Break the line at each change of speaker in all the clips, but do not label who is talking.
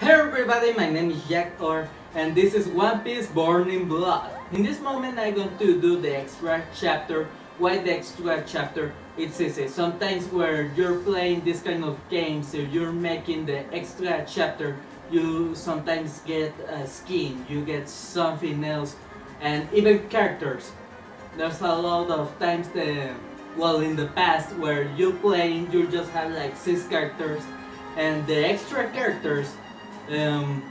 Hey everybody, my name is Jack Or and this is One Piece Burning Blood. In this moment I'm going to do the extra chapter. Why the extra chapter? It's easy. Sometimes where you're playing this kind of games, if you're making the extra chapter, you sometimes get a skin, you get something else, and even characters. There's a lot of times the well in the past where you playing you just have like six characters and the extra characters um,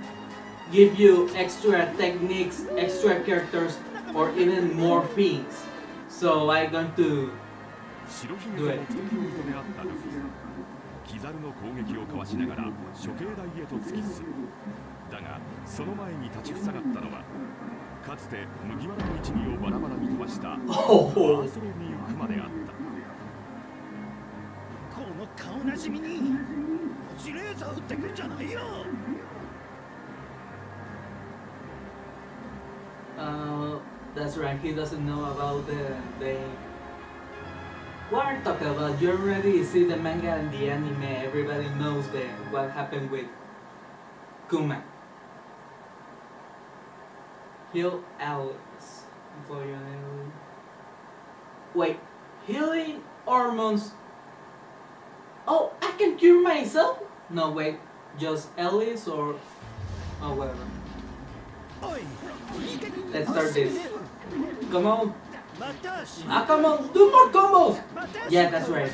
give you extra techniques, extra characters, or even more things. So I'm going to
白ひげとの戦闘であったルフィキザルの攻撃をかわしながら処刑台へと突き進むだがその前に立ちふさがったのはかつて麦わらの一味をバラバラに飛ばしたバーソロミユクマであった
この顔なじみに ジレーザー撃ってくんじゃないよ
uh, that's right. He doesn't know about the the. What are you talking about? You already see the manga and the anime. Everybody knows the what happened with Kuma. Heal Alice. For you. Wait, healing hormones. Oh, I can cure myself? No, wait, just Ellis or oh, whatever. Let's start this. Come on. Ah, come on, two more combos! Yeah, that's right.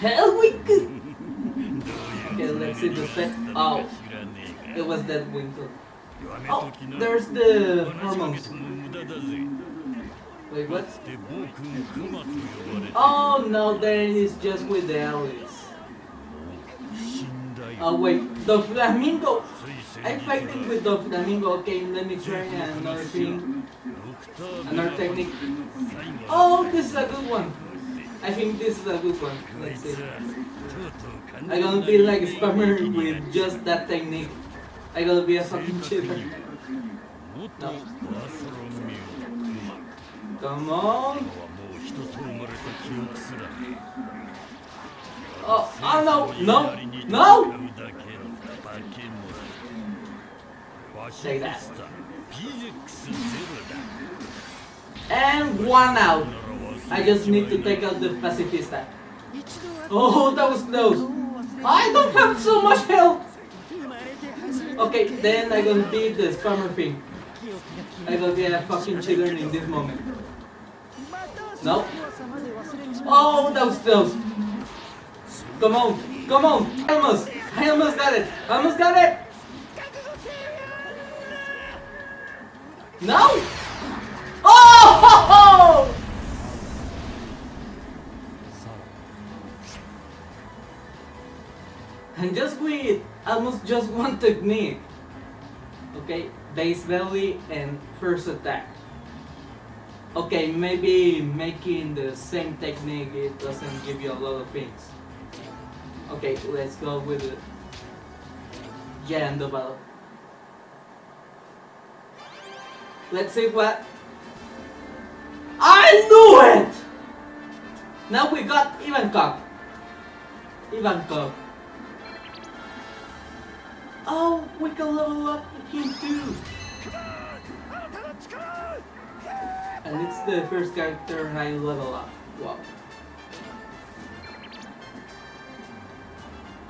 Hell we could. Okay, let's see the set. Oh, it was that winkle. Oh, there's the hormones. Wait, what? Oh no, then it's just with the Alice. Oh wait, Doflamingo! I'm fighting with Doflamingo. Okay, let me try another thing. Another technique. Oh, this is a good one. I think this is a good one. Let's see. I'm gonna be like a spammer with just that technique. I'm gonna be a fucking cheater. No. Come on. Oh, I don't know. No. No. Take. And one out. I just need to take out the pacifista. Oh, that was close. I don't have so much health. Okay, then I'm gonna beat the spammer thing. I'm gonna be a fucking children in this moment. No? Oh, that was close. Come on, come on. Almost, I almost got it. Almost got it. No. Oh! And just with almost just one technique. Okay, base belly and first attack. Okay, maybe making the same technique it doesn't give you a lot of things. Okay, let's go with it. Yeah, and the battle. Let's see what. I knew it! Now we got Ivankov. Ivankov. Oh, we can level up him too. And it's the first character I level up. Wow.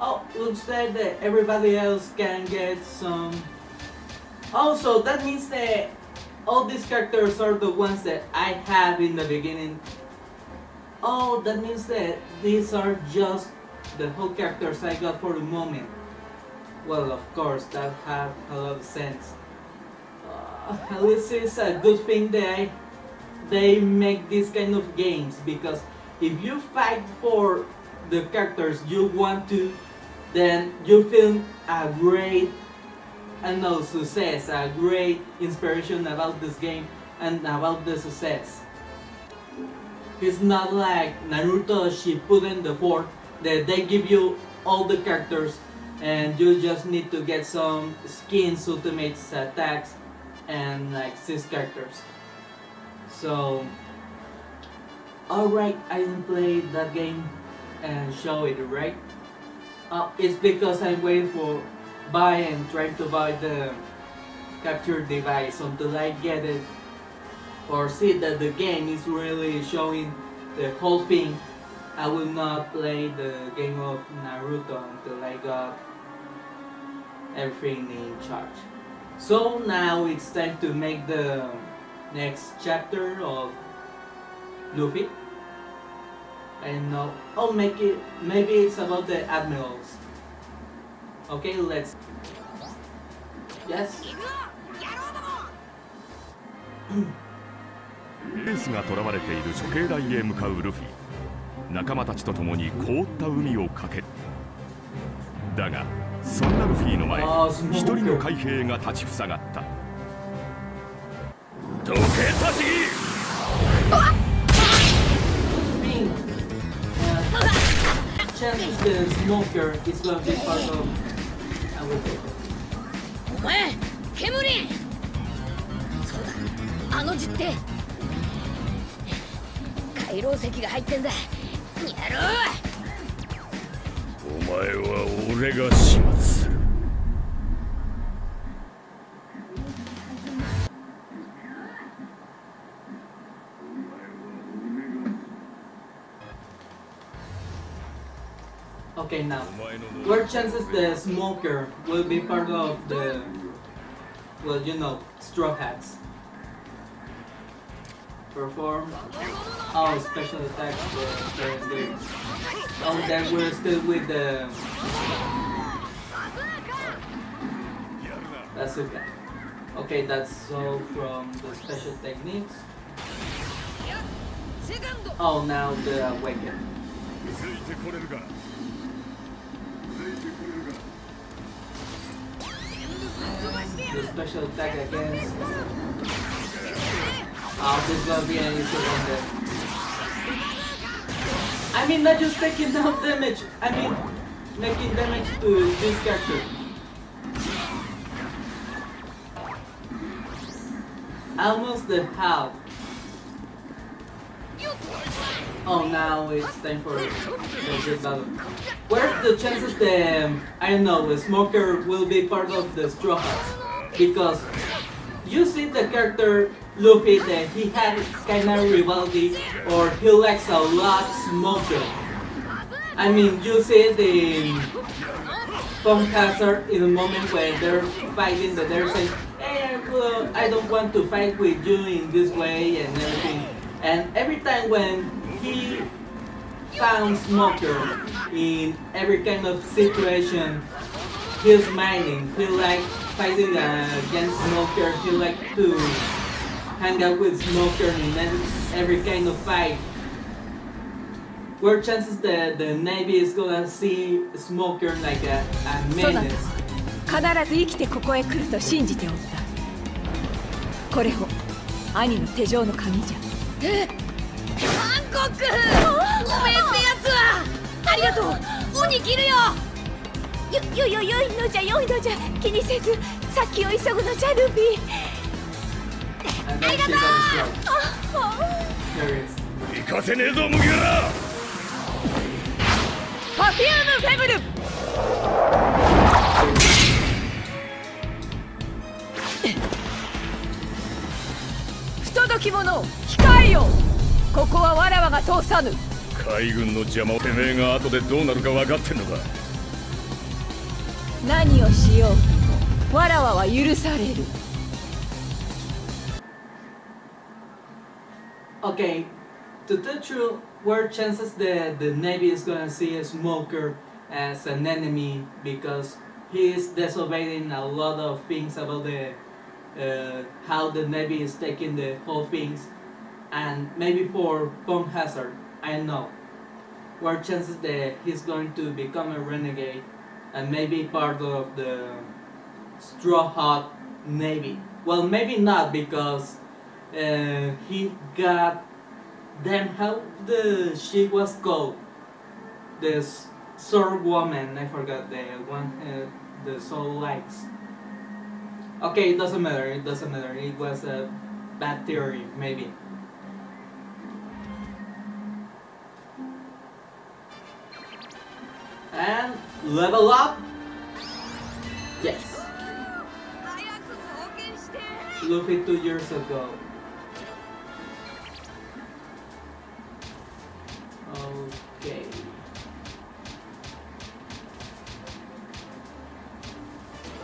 Oh, looks like that everybody else can get some. Also, that means that all these characters are the ones that I have in the beginning. Oh, that means that these are just the whole characters I got for the moment. Well, of course, that have a lot of sense. Uh, at least it's a good thing that I, they make these kind of games because if you fight for the characters you want to, then you feel a great, and don't success, a great inspiration about this game and about the success. It's not like Naruto Shippuden the fourth that they give you all the characters and you just need to get some skins, ultimates, attacks, and like six characters. So, alright, I didn't play that game and show it, right? Uh, it's because I'm waiting for buy and trying to buy the capture device until I get it or see that the game is really showing the whole thing. I will not play the game of Naruto until I got everything in charge. So now it's time to make the next chapter of Luffy. Know. Oh, make it. Maybe it's about the admirals. Okay, let's. Yes?
エースが囚われている処刑台へ向かうルフィ仲間たちと共に凍った海を駆けるだがそんなルフィの前一人の海兵が立ちふさがったどけたし
uh, chances the smoker is gonna be part of. Take it.
お前ケムリンそうだあの実手回廊石が入ってんだやろう
お前は俺が始末
Okay, now. What chances the smoker will be part of the, well, you know, straw hats? Perform our special attack. The, the, oh, then we're still with the bazooka. Okay, that's all from the special techniques. Oh, now the awaken. The special attack against. Oh, there's gonna be an instant on there. I mean, not just taking down damage, I mean, making damage to this character. Almost the half. Oh, now it's time for the battle. Where's the chances that, um, I don't know, the smoker will be part of the Straw Hats? Because you see the character Luffy that he had kind of rivalry or he likes a lot smoker. I mean, you see the Punk Hazard in the moment when they're fighting that they're saying, hey, I don't want to fight with you in this way and everything. And every time when he found Smoker in every kind of situation, he's mining. He like fighting uh, against Smoker. He like to hang out with Smoker in every, every kind of fight. Where chances that the Navy is gonna see Smoker like a, a menace?
必ず生きてここへ来ると信じておったこれを兄の手錠の鍵じゃ
えハンコックおめえってやつは。ありがとう。鬼切るよ。
よよよよいのじゃよいのじゃ。気にせず先を急ぐのじゃルビー。
And then she got struck. There it is.
行かせねえぞ麦わら
パフュームフェブル不届き者控えよここはわらわが通さぬ
海軍の邪魔をてめえが後でどうなるか分かってんのか
何をしようわらわは許される
Okay, to tell you, where chances that the Navy is gonna see a smoker as an enemy because he is disobeying a lot of things about the uh, how the Navy is taking the whole things, and maybe for Punk Hazard, I know. Where chances that he's going to become a renegade and maybe part of the Straw Hat Navy. Well, maybe not because uh, he got damn how the ship was called the sword woman i forgot the one uh, the soul lights okay it doesn't matter it doesn't matter it was a bad theory maybe Level up? Yes. Luffy two years ago. Okay.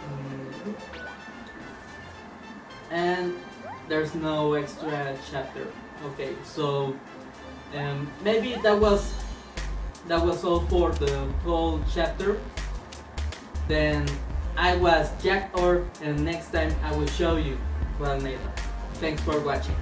Hmm. And there's no extra chapter. Okay, so um, maybe that was that was all for the whole chapter. Then I was Jack Orr, and next time I will show you Planeta. Thanks for watching.